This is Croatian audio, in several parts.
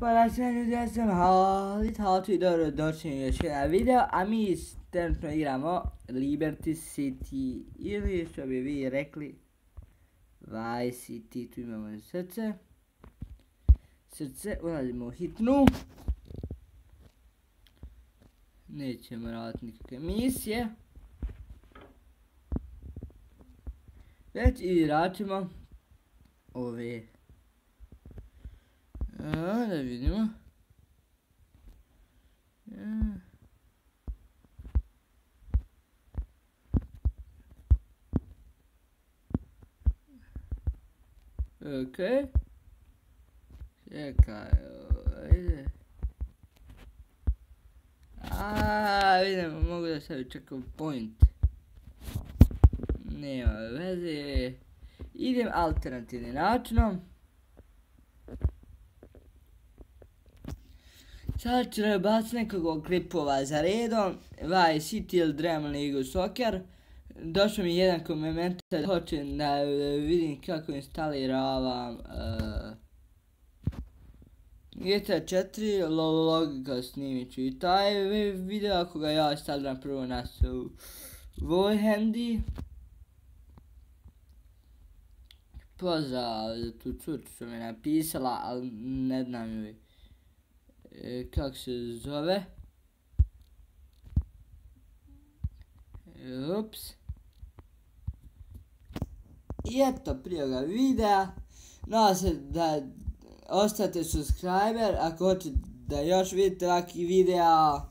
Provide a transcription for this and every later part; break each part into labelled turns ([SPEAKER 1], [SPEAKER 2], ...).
[SPEAKER 1] Pa sve ljudi, ja sam Halit, Halit i dobro došli još jedan video, a mi trenutno igramo Liberty City ili što bi vi rekli Vice City, tu imamo srce. Srce, ulazimo u hitnu. Nećemo raditi nikakve misije. Već i ove a, da vidimo. Ja. Okej. Čekaj, ajde. A, vidimo, mogu da stavim checkpoint. Nema veze. Idem alternativnim načinom. Sad ću baciti nekoliko klipova za redom. Vice City ili Dream League Soccer. Došao mi jedan komentar da hoćem da vidim kako installiravam uh, GTA 4 logika snimit ću i taj video ako ga ja stavljam prvo na svoj handy. Pozdrav za tu curcu što mi napisala, ali ne znam joj e, kak se zove. Ups. I eto prije videa. Nadam se da ostate subscriber ako hoćete da još vidite ovakvi videa.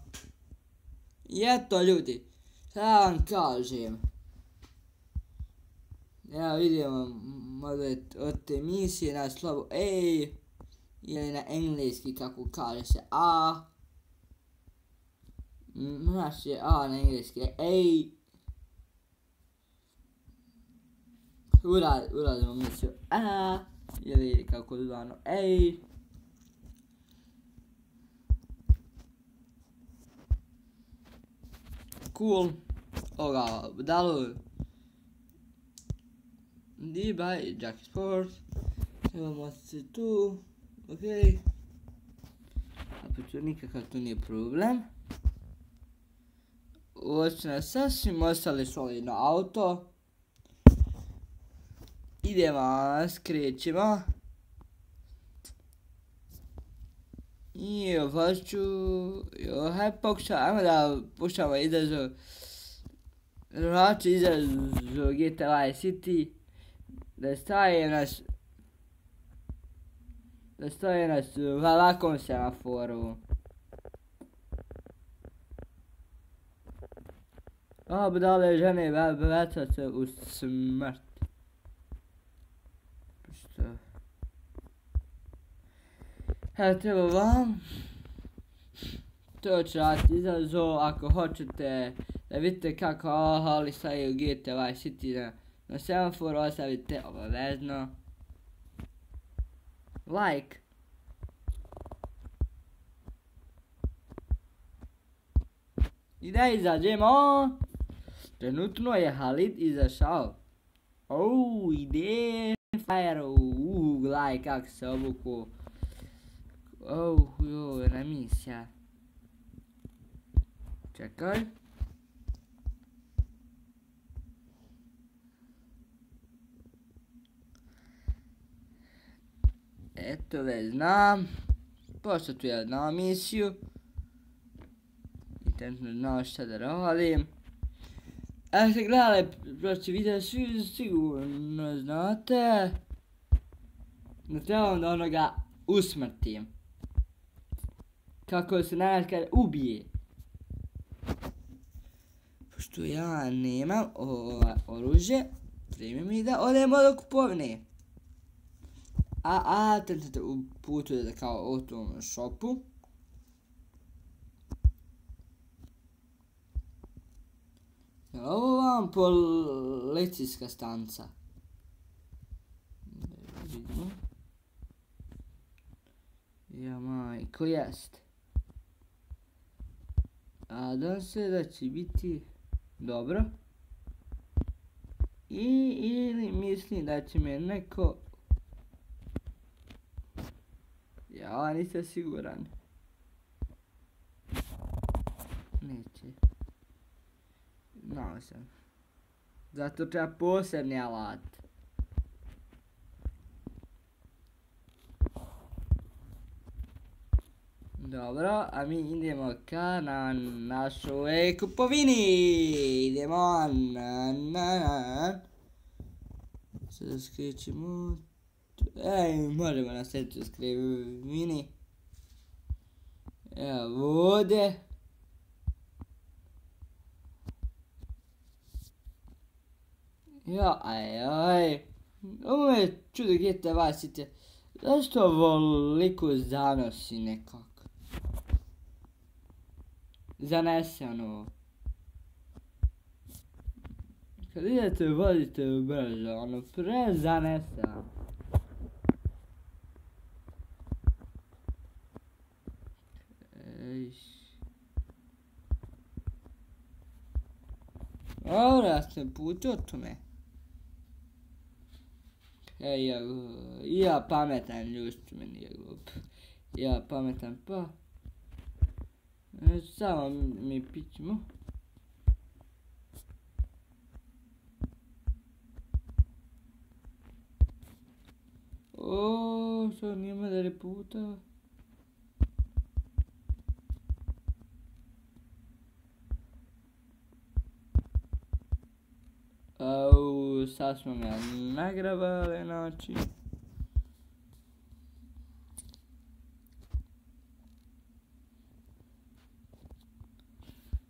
[SPEAKER 1] I eto ljudi, šta vam kažem. Evo vidimo malo od te misije na slovu ej na engleski kako kaže se a. Naš je a na engleski je ej. Uradimo misiju a ili kako zvano ej. Cool. Oga, budalu. Di by Jack Sports. Imamo se tu. Ok. Opet nikakav to nije problem. Ovo sasvim ostali solidno auto. Idemo, skrećemo. I ovo ću... Haj pokušaj, ajmo da puštamo izazov. Znači izazov GTA City. Da stavim nas da stoje na ovakvom semaforu. A, budale žene vraća se u smrt. Što? Evo vam. To ću raditi izazov ako hoćete da vidite kako ohali staju GTA Vice City na, na semaforu, ostavite obavezno like. I da izađemo. Trenutno je Halid izašao. Oh, ide fire. Uh, gledaj kak se obuku. Oh, jo, remisija. Čekaj. Eto već znam. Pošto tu ja na misiju. I trenutno znam šta da radim. A ste gledali prošli video, svi sigurno znate. Ne trebam da onoga usmrtim. Kako se kada ubije. Pošto ja nemam oružje, vreme mi da odemo do kupovine. A, a, te uputuje da kao u tom shopu. Ovo vam policijska stanca. Vidimo. Ja majko, jest. Nadam se da će biti dobro. I ili mislim da će me neko Ja, nisam siguran. Neće. Znao sam. Zato treba posebni alat. Dobro, a mi idemo ka na našu e-kupovini. Idemo na na na. Sada. Ej, možemo na sreću skrivini. Evo ovdje. Ja, aj, aj. Ovo je čudo GTA Vice Zašto ovoliko zanosi nekako? Zanese ono. Kad idete vodite brzo, ono pre zanese. Ahora se puto tome. Kaj je glup? Ja, pametan ljust meni je glup. Ja, pametan pa. Samo mi pićmo. O, što nima da reputa. Sad smo ga nagravali, znači.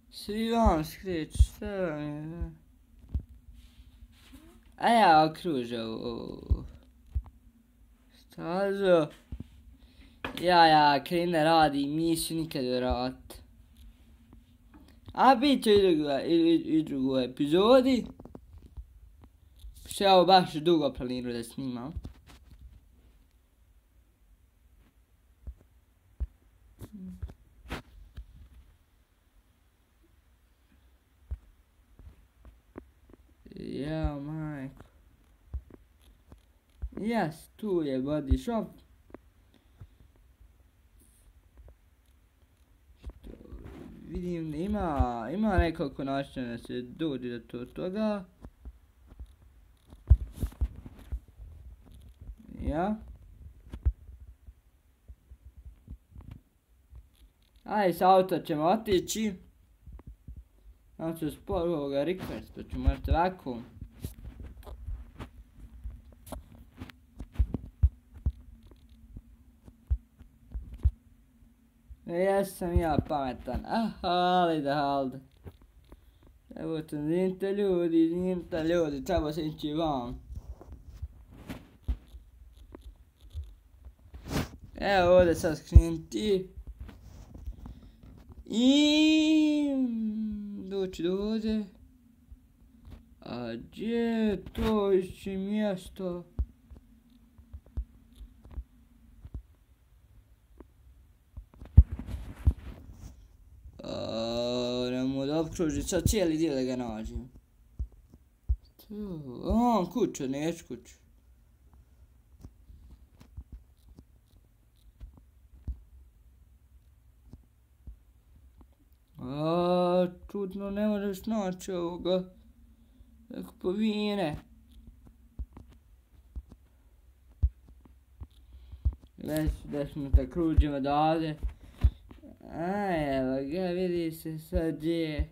[SPEAKER 1] Svi vam skreću, šta je? A ja okružao ovu stazu. Ja, ja, krenem da radim, nisu nikad vrat. A bit će i drugoj epizodi. Što ja baš dugo planirao da snimam. Ja, majko. Jes, tu je body shop. vidim ima, ima nekoliko načina da se dođe do toga. ya. Aj, es autoceam attiči. Nam se sporo ga request, to ću morati ovako. Jesam ja pametan. Aha, ali da halda. Evo te, zinite ljudi, zinite ljudi, treba se ići vam. Evo ovdje sad skrenuti. I doći do ovdje. A gdje je to ići mjesto? Moramo da obkružiti sad cijeli dio da ga nađem. O, kuća, neću kuću. Čudno, ne možeš naći ovoga. Tako povine. Već da smo tako kruđimo odavde. A, evo ga, vidi se sad gdje.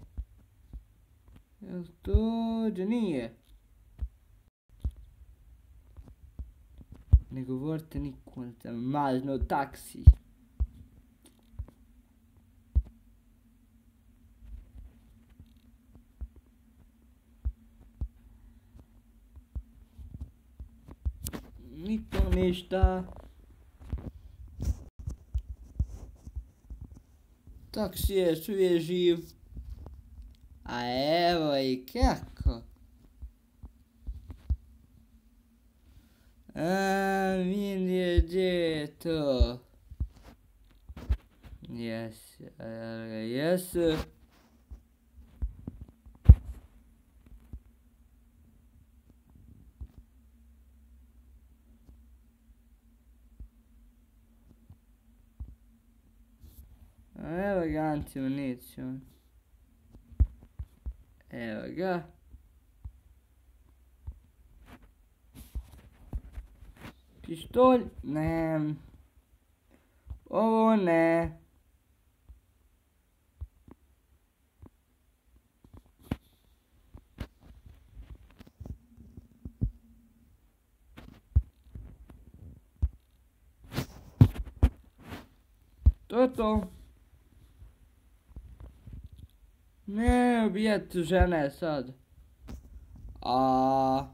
[SPEAKER 1] Jel to gdje nije? Ne govorite nikom, sam mazno taksi. Niko ništa. Taksi je svježiv. A evo i kako. A, vidi gdje je to. Jes, ga antimunicijom. Evo ga. Pištolj, ne. Ovo ne. To je to. Ne, ubijati žene sad. A...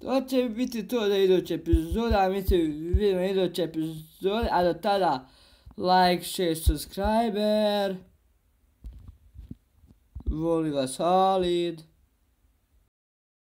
[SPEAKER 1] To će biti to da iduće epizoda, mi se vidimo iduće epizode, a do tada like, share, subscriber. Voli vas Halid.